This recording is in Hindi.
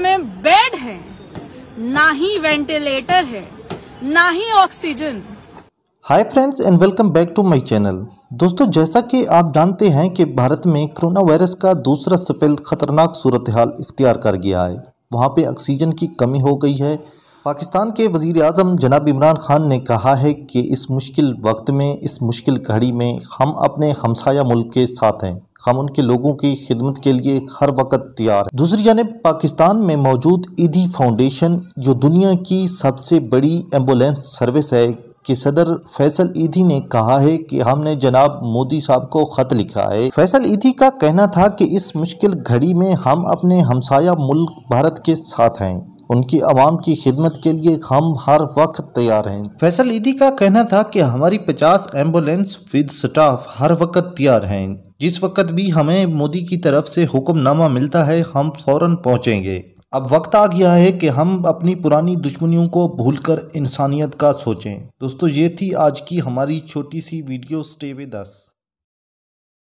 में बेड है, ना ही वेंटिलेटर है, ना ही oxygen. Hi friends and welcome back to my channel दोस्तों, जैसा कि आप जानते हैं कि भारत में कोरोना वायरस का दूसरा स्पेल खतरनाक सूरत हाल इख्तियार कर गया है। वहाँ पे ऑक्सीजन की कमी हो गई है। पाकिस्तान के वज़ीर अजम जनाब इमरान खान ने कहा है कि इस मुश्किल वक्त में, इस मुश्किल घड़ी में हम अपने हमसाया मुल्क के साथ हैं। हम उनके लोगों की खिदमत के लिए हर वक्त तैयार हैं। दूसरी जानब, पाकिस्तान में मौजूद ईदी फाउंडेशन, जो दुनिया की सबसे बड़ी एंबुलेंस सर्विस है, कि सदर फैसल ईदी ने कहा है कि हमने जनाब मोदी साहब को खत लिखा है। फैसल ईदी का कहना था कि इस मुश्किल घड़ी में हम अपने हमसाया मुल्क भारत के साथ हैं। उनकी आवाम की खिदमत के लिए हम हर वक्त तैयार हैं। फैसल ईदी का कहना था कि हमारी 50 एंबुलेंस विद स्टाफ हर वक्त तैयार हैं। जिस वक्त भी हमें मोदी की तरफ़ से हुक्मनामा मिलता है, हम फ़ौरन पहुँचेंगे। अब वक्त आ गया है कि हम अपनी पुरानी दुश्मनियों को भूलकर इंसानियत का सोचें। दोस्तों, ये थी आज की हमारी छोटी सी वीडियो, स्टे विद अस